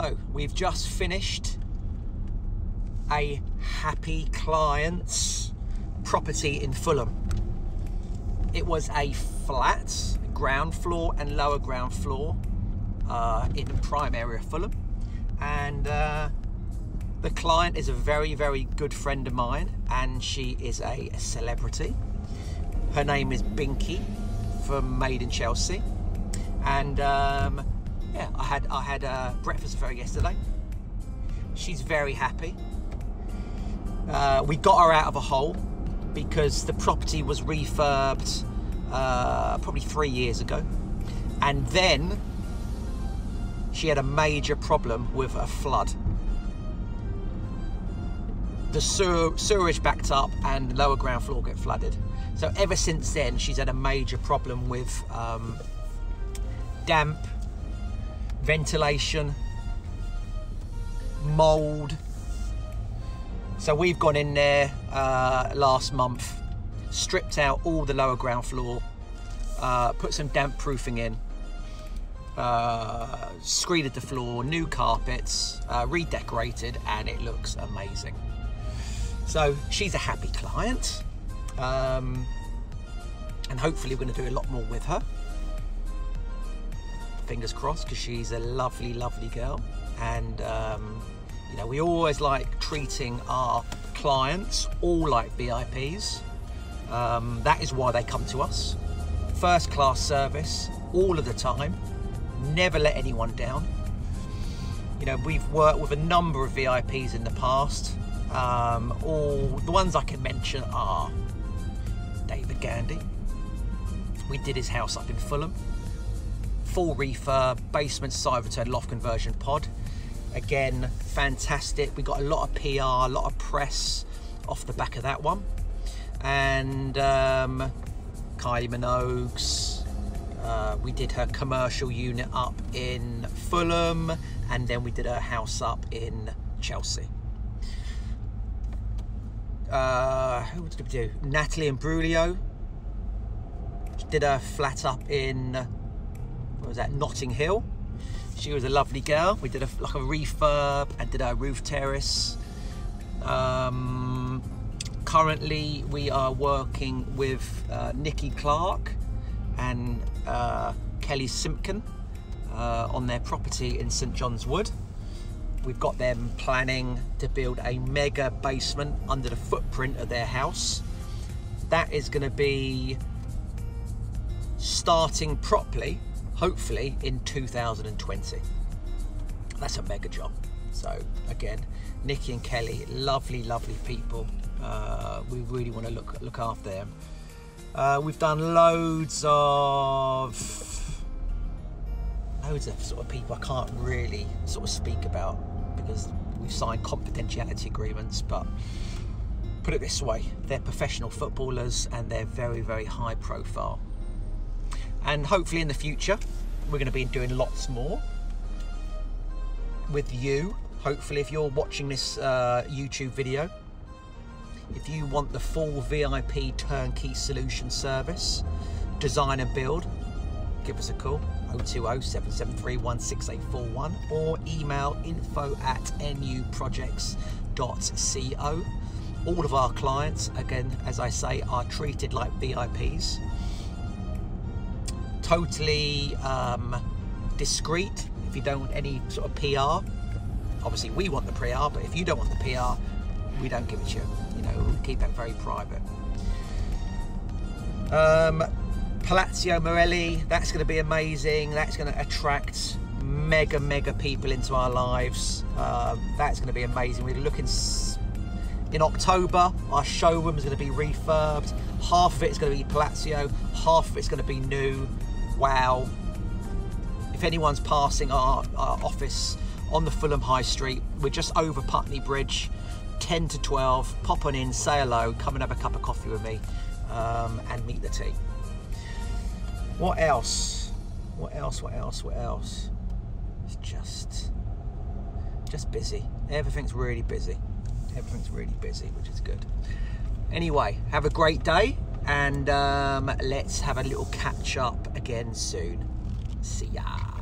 So we've just finished a happy client's property in Fulham. It was a flat, ground floor and lower ground floor uh, in the prime area of Fulham. And uh, the client is a very, very good friend of mine, and she is a celebrity. Her name is Binky from Made in Chelsea, and um, had I had uh, breakfast with her yesterday. She's very happy. Uh, we got her out of a hole because the property was refurbed uh, probably three years ago, and then she had a major problem with a flood. The sewer, sewerage backed up and the lower ground floor get flooded. So ever since then, she's had a major problem with um, damp, ventilation, mould. So we've gone in there uh, last month, stripped out all the lower ground floor, uh, put some damp proofing in, uh, screeded the floor, new carpets, uh, redecorated, and it looks amazing. So she's a happy client, um, and hopefully we're going to do a lot more with her. Fingers crossed, because she's a lovely, lovely girl, and um, you know we always like treating our clients all like VIPs. Um, that is why they come to us. First class service all of the time never let anyone down. You know, we've worked with a number of VIPs in the past. Um, all the ones I can mention are David Gandy. We did his house up in Fulham. Full refurb, basement side return loft conversion pod. Again, fantastic. We got a lot of PR, a lot of press off the back of that one. And um, Kylie Minogue's, uh, we did her commercial unit up in Fulham, and then we did her house up in Chelsea. Uh, who did we do? Natalie Imbruglia did a flat up in was that? Notting Hill. She was a lovely girl. We did a like a refurb and did a roof terrace. Um, currently, we are working with uh, Nicky Clarke and uh, Kelly Simpkin uh, on their property in St John's Wood. We've got them planning to build a mega basement under the footprint of their house. That is going to be starting properly, hopefully, in 2020. That's a mega job. So, again, Nicky and Kelly, lovely, lovely people. Uh, we really want to look look after them. Uh, we've done loads of loads of sort of people I can't really sort of speak about because we've signed confidentiality agreements. But put it this way, they're professional footballers and they're very very high profile. And hopefully in the future we're going to be doing lots more with you. Hopefully, if you're watching this uh, YouTube video, if you want the full VIP turnkey solution service, design and build, give us a call 020 773 16841 or email info at nuprojects.co. All of our clients, again, as I say, are treated like VIPs. Totally um, discreet if you don't want any sort of PR. Obviously, we want the PR, but if you don't want the PR, we don't give it to you. You know, we keep that very private. Um, Palazzo Morelli, that's going to be amazing. That's going to attract mega, mega people into our lives. Um, that's going to be amazing. We're looking in October. Our showroom is going to be refurbed. Half of it is going to be Palazzo, half of it's going to be new. Wow. If anyone's passing our, our office on the Fulham High Street, we're just over Putney Bridge. 10 to 12, pop on in, say hello, come and have a cup of coffee with me um, and meet the team. What else? What else? What else? What else? It's just, just busy. Everything's really busy. Everything's really busy, which is good. Anyway, have a great day and um, let's have a little catch up again soon. See ya.